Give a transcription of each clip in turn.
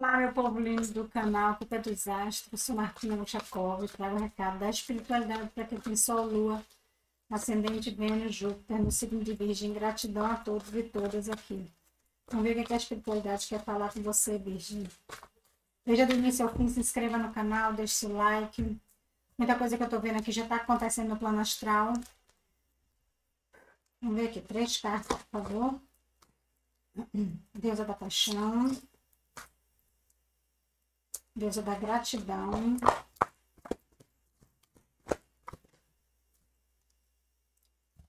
Olá, meu povo lindo do canal Culpa é dos Astros, sou Martina Luchakov e trago o recado da espiritualidade para quem tem Sol, Lua, Ascendente, Vênus, Júpiter, no signo de Virgem. Gratidão a todos e todas aqui. Vamos ver o que a espiritualidade quer falar com você, Virgem. Veja do início ao fim, se inscreva no canal, deixe seu like. Muita coisa que eu estou vendo aqui já está acontecendo no plano astral. Vamos ver aqui, três cartas, por favor. Deusa da Paixão. Deusa da Gratidão.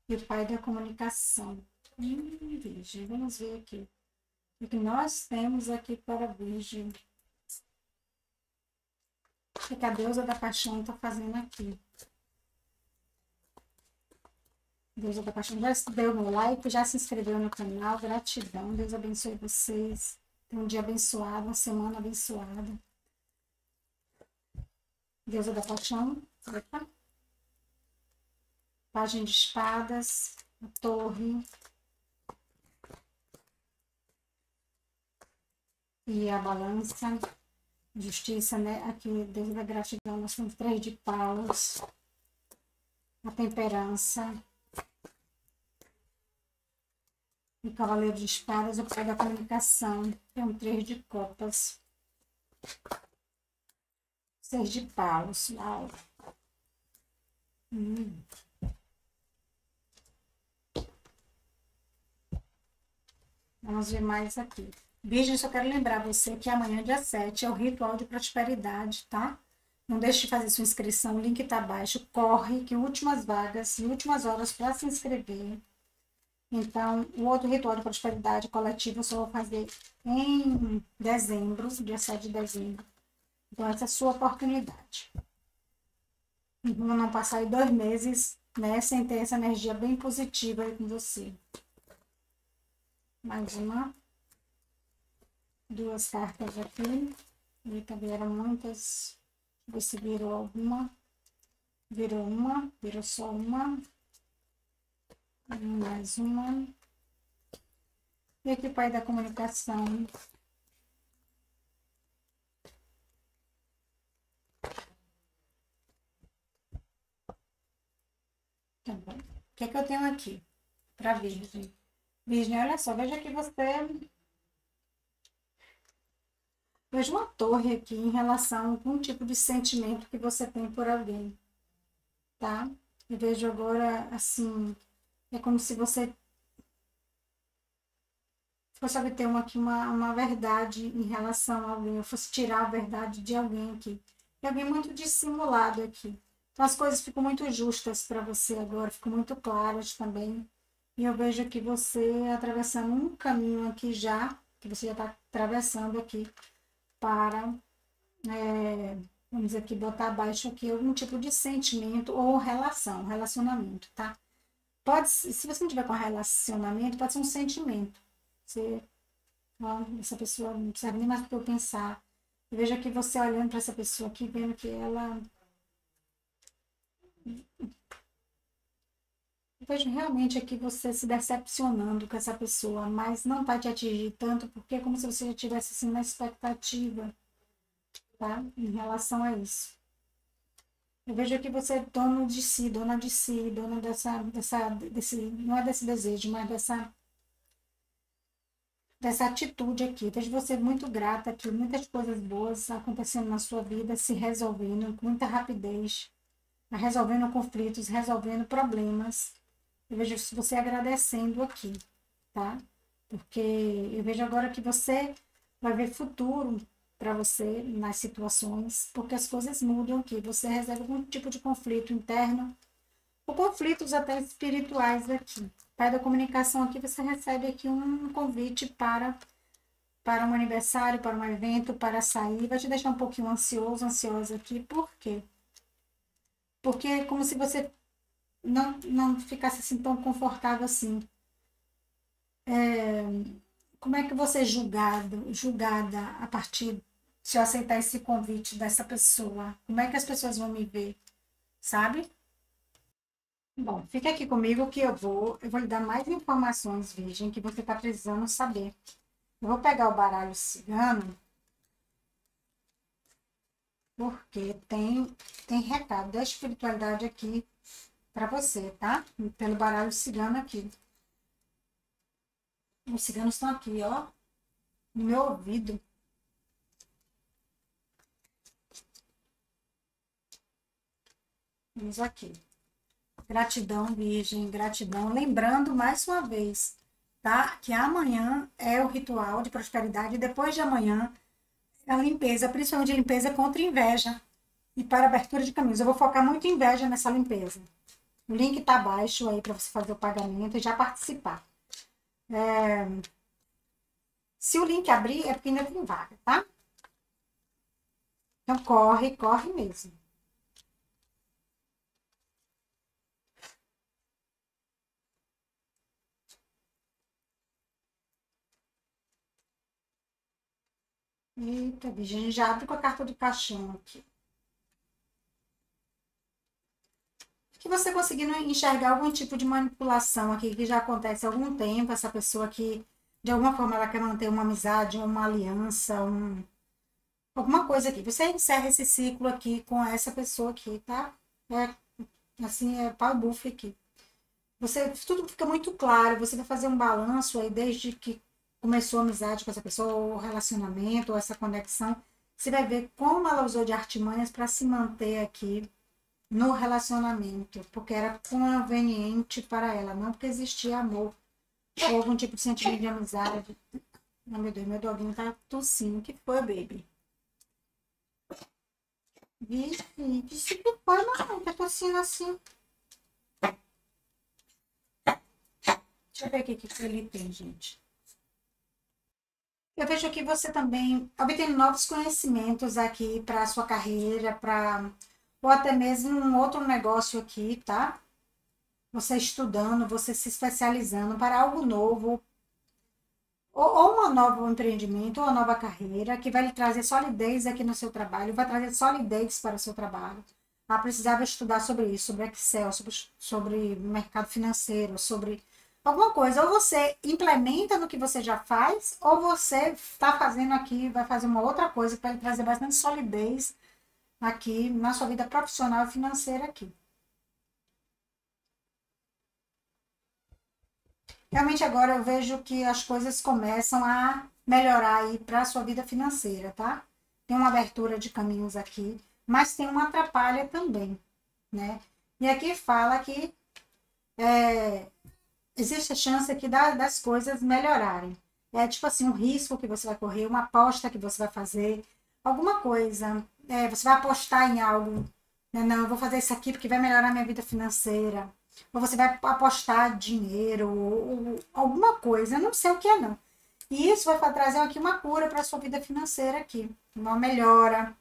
E o Pai da Comunicação. Hum, virgem, vamos ver aqui. O que nós temos aqui para a Virgem. O que a deusa da paixão está fazendo aqui. Deusa da paixão já deu meu like, já se inscreveu no canal. Gratidão. Deus abençoe vocês. Tenha um dia abençoado, uma semana abençoada. Deusa da Paixão. Opa. Página de espadas. A torre. E a balança. Justiça, né? Aqui, Deus da gratidão, nós temos três de paus. A temperança. E cavaleiro de espadas, o pai da comunicação. Tem um três de copas. Seis de paus, Laura. Hum. Vamos ver mais aqui. Virgem, só quero lembrar você que amanhã, dia 7, é o ritual de prosperidade, tá? Não deixe de fazer sua inscrição, o link está abaixo. Corre, que últimas vagas e últimas horas para se inscrever. Então, o outro ritual de prosperidade coletiva eu só vou fazer em dezembro, dia 7 de dezembro. Então, essa é a sua oportunidade. Vamos não passar aí dois meses, né, sem ter essa energia bem positiva aí com você. Mais uma. Duas cartas aqui. Eita, vieram muitas. Ver se virou alguma. Virou uma, virou só uma. Mais uma. E aqui, pai da comunicação. Tá bom. O que é que eu tenho aqui? Para Virgem. Virgem, olha só, veja que você. Vejo uma torre aqui em relação com um tipo de sentimento que você tem por alguém. Tá? E vejo agora, assim, é como se você fosse obter uma, aqui uma, uma verdade em relação a alguém, eu fosse tirar a verdade de alguém aqui. E alguém muito dissimulado aqui. Então as coisas ficam muito justas para você agora, ficam muito claras também. E eu vejo que você atravessando um caminho aqui já, que você já está atravessando aqui para, é, vamos dizer aqui, botar abaixo aqui algum tipo de sentimento ou relação, relacionamento, tá? Pode, se você não tiver com relacionamento, pode ser um sentimento. Você, ó, essa pessoa não precisa nem mais para eu pensar. Eu vejo aqui você olhando para essa pessoa aqui, vendo que ela vejo realmente aqui você se decepcionando com essa pessoa, mas não vai te atingir tanto, porque é como se você já tivesse assim na expectativa, tá? Em relação a isso. Eu vejo aqui você é dono de si, dona de si, dona dessa, dessa, desse, não é desse desejo, mas dessa, dessa atitude aqui. Eu vejo você muito grata aqui, muitas coisas boas acontecendo na sua vida, se resolvendo com muita rapidez resolvendo conflitos, resolvendo problemas. Eu vejo você agradecendo aqui, tá? Porque eu vejo agora que você vai ver futuro para você nas situações, porque as coisas mudam aqui. Você resolve algum tipo de conflito interno, ou conflitos até espirituais aqui. Pai da comunicação aqui, você recebe aqui um convite para para um aniversário, para um evento, para sair. Vai te deixar um pouquinho ansioso, ansiosa aqui. Por quê? Porque é como se você não, não ficasse assim tão confortável assim. É, como é que você é julgado, julgada a partir se eu aceitar esse convite dessa pessoa? Como é que as pessoas vão me ver? Sabe? Bom, fica aqui comigo que eu vou, eu vou lhe dar mais informações, Virgem, que você está precisando saber. Eu vou pegar o baralho cigano Porque tem, tem recado da espiritualidade aqui para você, tá? Pelo baralho cigano aqui. Os ciganos estão aqui, ó. No meu ouvido. Vamos aqui. Gratidão, Virgem, gratidão. Lembrando mais uma vez, tá? Que amanhã é o ritual de prosperidade. Depois de amanhã, a limpeza, principalmente limpeza contra inveja e para abertura de caminhos. Eu vou focar muito em inveja nessa limpeza. O link tá abaixo aí para você fazer o pagamento e já participar. É... Se o link abrir, é porque ainda tem vaga, tá? Então, corre, corre mesmo. Eita, Virgem, já abre com a carta do caixão aqui. que você conseguindo enxergar algum tipo de manipulação aqui que já acontece há algum tempo, essa pessoa que de alguma forma ela quer manter uma amizade, uma aliança, um, alguma coisa aqui. Você encerra esse ciclo aqui com essa pessoa aqui, tá? É, assim, é pau buff aqui. Você, tudo fica muito claro, você vai fazer um balanço aí desde que começou amizade com essa pessoa, ou relacionamento, ou essa conexão. Você vai ver como ela usou de artimanhas para se manter aqui no relacionamento, porque era conveniente para ela, não porque existia amor ou algum tipo de sentimento de amizade. Meu Deus, meu doguinho tá tossindo. Que foi, baby? Vixe, vixe, que foi, mamãe? Tá tossindo assim. Deixa eu ver aqui o que ele tem, gente. Eu vejo que você também obtém novos conhecimentos aqui para a sua carreira, para ou até mesmo um outro negócio aqui, tá? Você estudando, você se especializando para algo novo, ou, ou um novo empreendimento, ou uma nova carreira, que vai lhe trazer solidez aqui no seu trabalho, vai trazer solidez para o seu trabalho. Ah, precisava estudar sobre isso, sobre Excel, sobre, sobre mercado financeiro, sobre alguma coisa. Ou você implementa no que você já faz, ou você está fazendo aqui, vai fazer uma outra coisa para trazer bastante solidez aqui na sua vida profissional e financeira aqui. Realmente agora eu vejo que as coisas começam a melhorar aí para a sua vida financeira, tá? Tem uma abertura de caminhos aqui, mas tem uma atrapalha também, né? E aqui fala que é, existe a chance aqui da, das coisas melhorarem. É tipo assim, um risco que você vai correr, uma aposta que você vai fazer, alguma coisa é, você vai apostar em algo. Né? Não, eu vou fazer isso aqui porque vai melhorar minha vida financeira. Ou você vai apostar dinheiro, ou, ou alguma coisa, eu não sei o que é não. E isso vai trazer aqui uma cura para sua vida financeira aqui. Uma melhora,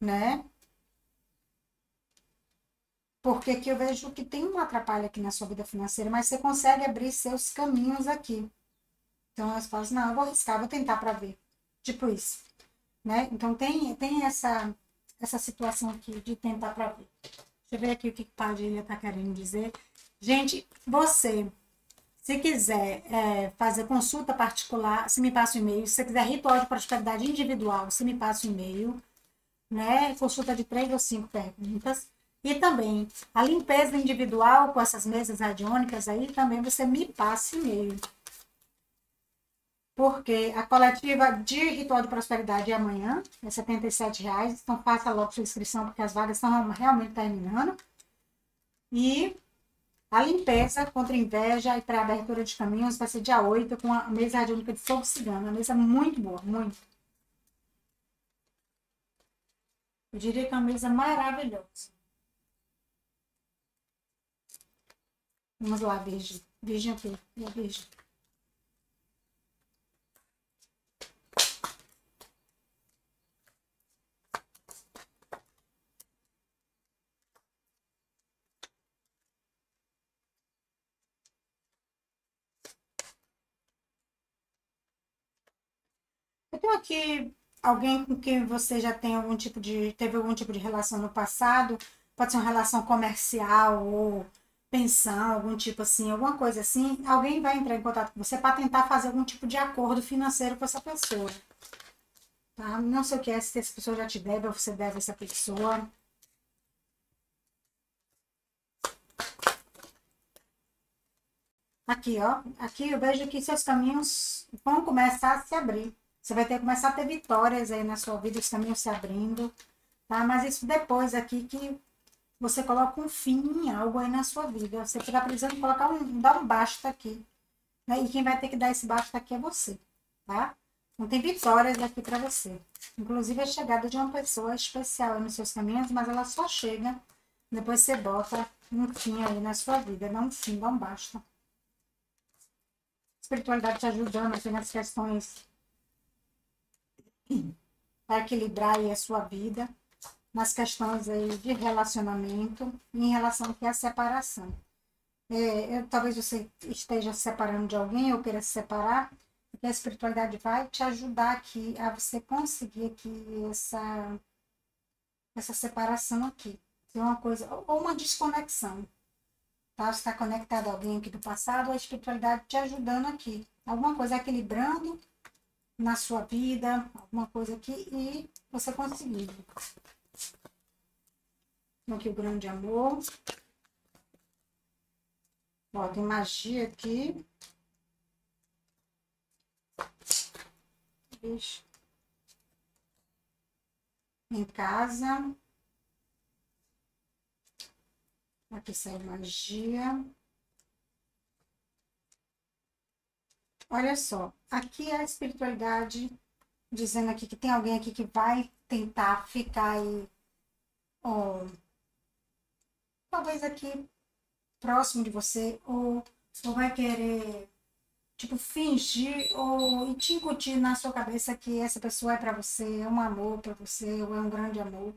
né? Porque aqui eu vejo que tem uma atrapalha aqui na sua vida financeira, mas você consegue abrir seus caminhos aqui. Então, eu falo assim, não, eu vou arriscar, vou tentar para ver. Tipo isso, né? Então, tem, tem essa essa situação aqui de tentar para ver. Deixa eu ver aqui o que Padilha está querendo dizer. Gente, você, se quiser é, fazer consulta particular, se me passa o um e-mail. Se você quiser ritual de prosperidade individual, se me passa o um e-mail. Né? Consulta de três ou cinco perguntas. E também a limpeza individual com essas mesas radiônicas aí, também você me passa e-mail porque a coletiva de Ritual de Prosperidade é amanhã, é 77 reais, então faça logo sua inscrição, porque as vagas estão realmente terminando. E a limpeza contra inveja e para abertura de caminhos vai ser dia 8, com a mesa radiônica de fogo cigano, uma mesa muito boa, muito. Eu diria que é uma mesa maravilhosa. Vamos lá, Virgem. Virgem aqui, e a Virgem. Eu tenho aqui alguém com quem você já tem algum tipo de. teve algum tipo de relação no passado. Pode ser uma relação comercial ou pensão, algum tipo assim, alguma coisa assim. Alguém vai entrar em contato com você para tentar fazer algum tipo de acordo financeiro com essa pessoa. Tá? Não sei o que é, se essa pessoa já te deve ou você deve essa pessoa. Aqui, ó. Aqui eu vejo que seus caminhos vão começar a se abrir. Você vai ter que começar a ter vitórias aí na sua vida, os caminhos se abrindo, tá? Mas isso depois aqui que você coloca um fim em algo aí na sua vida. Você está precisando colocar um, dar um basta aqui. Né? E quem vai ter que dar esse basta aqui é você, tá? Não tem vitórias aqui para você. Inclusive a chegada de uma pessoa especial nos seus caminhos, mas ela só chega depois você bota um fim aí na sua vida. Dá um fim, dá um basta espiritualidade te ajudando aqui nas questões para equilibrar aí a sua vida, nas questões aí de relacionamento em relação aqui à separação. É, eu, talvez você esteja se separando de alguém ou queira se separar, porque a espiritualidade vai te ajudar aqui a você conseguir aqui essa, essa separação aqui. Tem uma coisa, ou uma desconexão tá? Você está conectado a alguém aqui do passado, a espiritualidade te ajudando aqui. Alguma coisa equilibrando na sua vida, alguma coisa aqui e você conseguindo. Aqui o grande amor. Ó, tem magia aqui. Deixa. Em casa. Aqui sai magia. Olha só, aqui é a espiritualidade dizendo aqui que tem alguém aqui que vai tentar ficar aí, talvez aqui próximo de você, ou, ou vai querer, tipo, fingir ou te incutir na sua cabeça que essa pessoa é para você, é um amor para você, ou é um grande amor.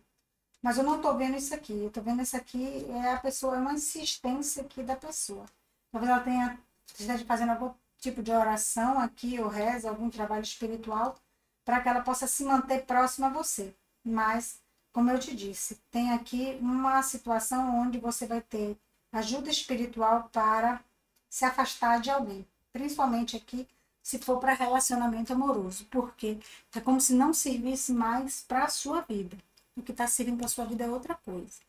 Mas eu não estou vendo isso aqui. Eu estou vendo isso aqui, é a pessoa, é uma insistência aqui da pessoa. Talvez ela tenha, esteja fazendo algum tipo de oração aqui, ou reza, algum trabalho espiritual, para que ela possa se manter próxima a você. Mas, como eu te disse, tem aqui uma situação onde você vai ter ajuda espiritual para se afastar de alguém. Principalmente aqui, se for para relacionamento amoroso. Porque é como se não servisse mais para a sua vida o que está servindo para sua vida é outra coisa.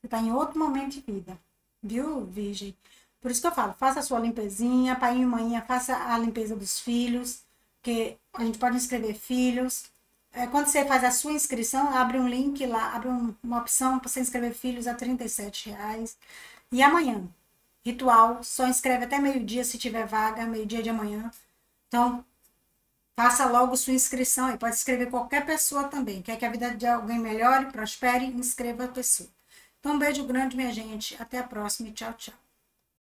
Você está em outro momento de vida. Viu, Virgem? Por isso que eu falo, faça a sua limpezinha, pai e mãe, faça a limpeza dos filhos, que a gente pode inscrever filhos. É, quando você faz a sua inscrição, abre um link lá, abre um, uma opção para você inscrever filhos a 37 reais. E amanhã, ritual, só inscreve até meio-dia se tiver vaga, meio-dia de amanhã. Então, Faça logo sua inscrição aí. Pode inscrever qualquer pessoa também. Quer que a vida de alguém melhore, prospere, inscreva a pessoa. Então, um beijo grande, minha gente. Até a próxima e tchau, tchau.